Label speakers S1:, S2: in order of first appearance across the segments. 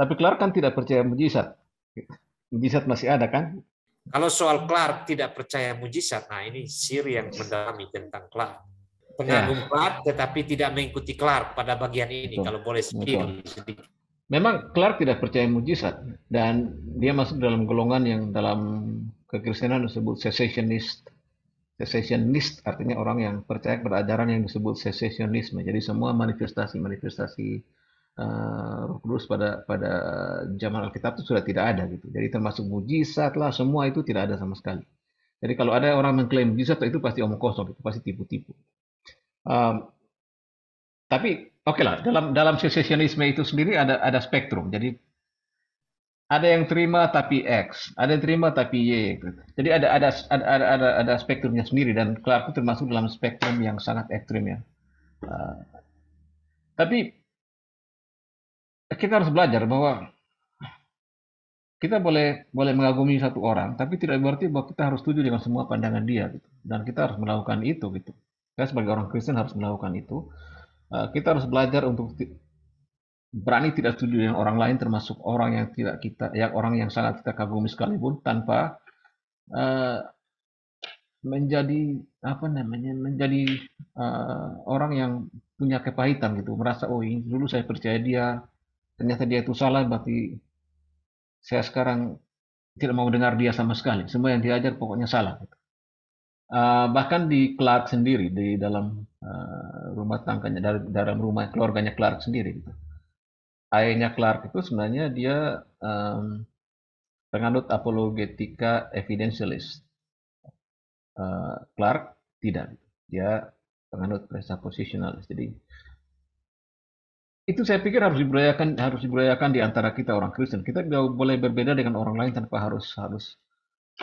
S1: Tapi Clark kan tidak percaya mujizat. Mujizat masih ada kan?
S2: Kalau soal Clark tidak percaya mujizat, nah ini Sir yang mendalami tentang Clark. Pengagum ya. Clark tetapi tidak mengikuti Clark pada bagian ini, Betul. kalau boleh sedikit.
S1: Memang Clark tidak percaya mujizat dan dia masuk dalam golongan yang dalam kekristenan disebut cessationist. Cessationist artinya orang yang percaya pada ajaran yang disebut cessationisme. Jadi semua manifestasi-manifestasi uh, Roh Kudus pada pada zaman Alkitab itu sudah tidak ada gitu. Jadi termasuk mujizat lah semua itu tidak ada sama sekali. Jadi kalau ada orang mengklaim mujizat itu pasti omong kosong, itu pasti tipu-tipu. Um, tapi oke okay lah dalam dalam sesesionisme itu sendiri ada ada spektrum. Jadi ada yang terima tapi X, ada yang terima tapi Y. Gitu. Jadi ada ada ada ada ada, ada spektrumnya sendiri dan Clark termasuk dalam spektrum yang sangat ekstrim ya. Uh, tapi kita harus belajar bahwa kita boleh boleh mengagumi satu orang, tapi tidak berarti bahwa kita harus setuju dengan semua pandangan dia, gitu. dan kita harus melakukan itu, gitu. Kita sebagai orang Kristen harus melakukan itu. Uh, kita harus belajar untuk berani tidak setuju dengan orang lain, termasuk orang yang tidak kita, yang orang yang sangat kita kagumi sekalipun, tanpa uh, menjadi apa namanya, menjadi uh, orang yang punya kepahitan gitu, merasa oh ini dulu saya percaya dia, ternyata dia itu salah berarti saya sekarang tidak mau dengar dia sama sekali. Semua yang diajar pokoknya salah uh, bahkan di Clark sendiri di dalam uh, rumah tangganya dari dalam rumah keluarganya Clark sendiri gitu. Ayahnya Clark itu sebenarnya dia um, penganut apologetika evidentialist. Uh, Clark tidak. Dia penganut presuppositionalist jadi itu saya pikir harus dibudayakan harus dibudayakan di antara kita orang Kristen. Kita boleh berbeda dengan orang lain tanpa harus harus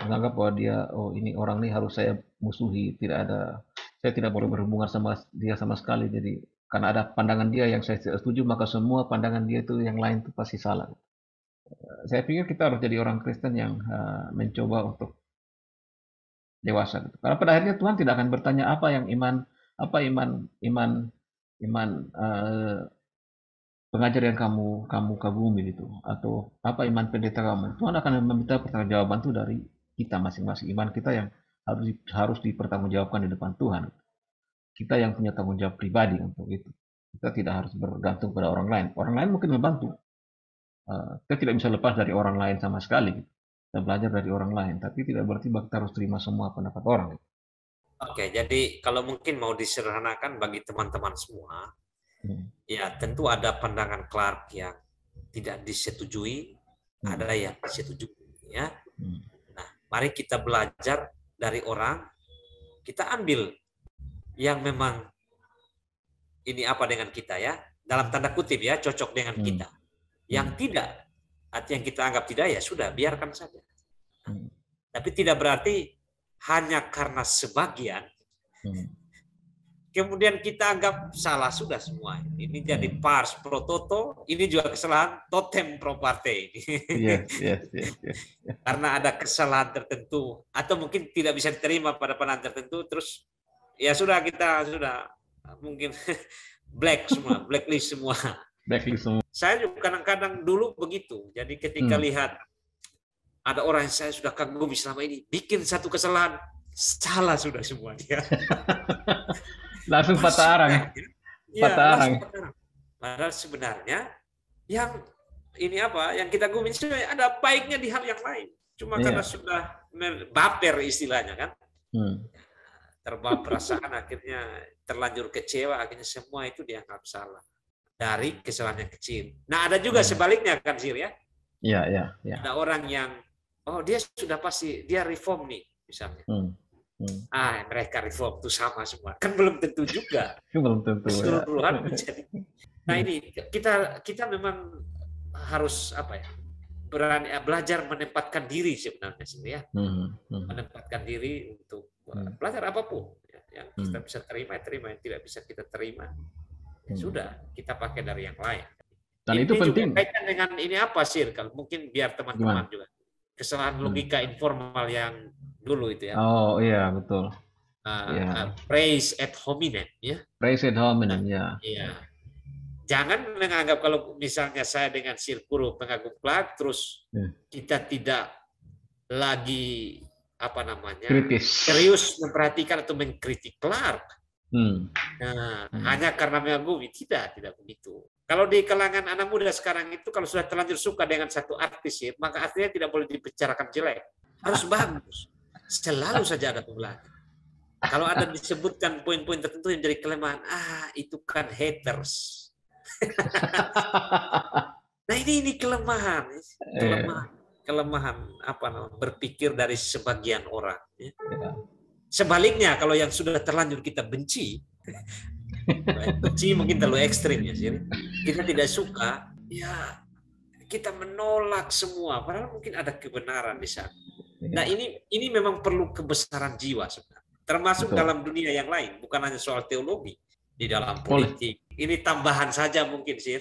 S1: menganggap bahwa dia oh ini orang ini harus saya musuhi. Tidak ada saya tidak boleh berhubungan sama dia sama sekali. Jadi karena ada pandangan dia yang saya setuju maka semua pandangan dia itu yang lain itu pasti salah. Saya pikir kita harus jadi orang Kristen yang uh, mencoba untuk dewasa. Gitu. Karena pada akhirnya Tuhan tidak akan bertanya apa yang iman apa iman iman iman uh, pengajar yang kamu kamu kagumi itu atau apa iman pendeta kamu? Tuhan akan meminta pertanggungjawaban itu dari kita masing-masing. Iman kita yang harus harus dipertanggungjawabkan di depan Tuhan. Kita yang punya tanggung jawab pribadi untuk itu. Kita tidak harus bergantung pada orang lain. Orang lain mungkin membantu. Uh, kita tidak bisa lepas dari orang lain sama sekali. Kita belajar dari orang lain tapi tidak berarti kita harus terima semua pendapat orang.
S2: Oke, jadi kalau mungkin mau disederhanakan bagi teman-teman semua. Ya, tentu ada pandangan Clark yang tidak disetujui, hmm. ada yang disetujui ya. Hmm. Nah, mari kita belajar dari orang, kita ambil yang memang ini apa dengan kita ya, dalam tanda kutip ya, cocok dengan hmm. kita. Yang hmm. tidak, atau yang kita anggap tidak ya sudah biarkan saja. Hmm. Tapi tidak berarti hanya karena sebagian hmm kemudian kita anggap salah sudah semua. Ini jadi hmm. pars pro toto, ini juga kesalahan totem pro parte. Yes, yes, yes, yes. Karena ada kesalahan tertentu atau mungkin tidak bisa diterima pada pandangan tertentu, terus ya sudah kita sudah mungkin black semua, blacklist semua. Blacklist semua. Saya juga kadang-kadang dulu begitu. Jadi ketika hmm. lihat ada orang yang saya sudah kagumi selama ini bikin satu kesalahan, salah sudah semua dia.
S1: langsung patah arang.
S2: Ya, patah arang. Padahal sebenarnya yang ini apa yang kita gumin sebenarnya ada baiknya di hal yang lain. Cuma yeah. karena sudah baper istilahnya kan. Hmm. Terbawa perasaan akhirnya terlanjur kecewa akhirnya semua itu dianggap salah dari kesalahan yang kecil. Nah ada juga hmm. sebaliknya kan Sir ya.
S1: Iya iya. Ya.
S2: Ada orang yang oh dia sudah pasti dia reform nih misalnya. Hmm. Hmm. Ah, mereka reform itu sama semua. Kan belum tentu juga.
S1: belum tentu.
S2: Ya. Keseluruhan ya. menjadi. Nah ini kita kita memang harus apa ya berani eh, belajar menempatkan diri sebenarnya sih ya. Hmm. Hmm. Menempatkan diri untuk hmm. belajar apa pun ya. yang kita bisa terima terima yang tidak bisa kita terima ya hmm. sudah kita pakai dari yang lain.
S1: Dan ini itu penting.
S2: Juga dengan ini apa sih kalau mungkin biar teman-teman juga kesalahan logika informal yang dulu itu ya.
S1: Oh iya betul.
S2: Uh, yeah. uh, praise at hominem ya.
S1: Praise at hominem ya.
S2: Iya. jangan menganggap kalau misalnya saya dengan Sirkuro pengagum Clark terus hmm. kita tidak lagi apa namanya
S1: Kritis.
S2: serius memperhatikan atau mengkritik Clark.
S1: Hmm.
S2: Nah, hmm. hanya karena mengagumi tidak, tidak begitu. Kalau di kalangan anak muda sekarang itu kalau sudah terlanjur suka dengan satu artis ya, maka artinya tidak boleh dibicarakan jelek. Harus bagus. Selalu saja ada pembelahan. Kalau ada disebutkan poin-poin tertentu yang jadi kelemahan, ah itu kan haters nah ini ini kelemahan, iya. kelemahan, kelemahan apa namanya berpikir dari sebagian orang. Ya. Iya. Sebaliknya kalau yang sudah terlanjur kita benci, benci mungkin terlalu ekstrim ya sih. Kita tidak suka, ya kita menolak semua. Padahal mungkin ada kebenaran di sana. Iya. Nah ini ini memang perlu kebesaran jiwa sebenarnya. Termasuk Betul. dalam dunia yang lain, bukan hanya soal teologi, di dalam politik. Ini tambahan saja mungkin sih.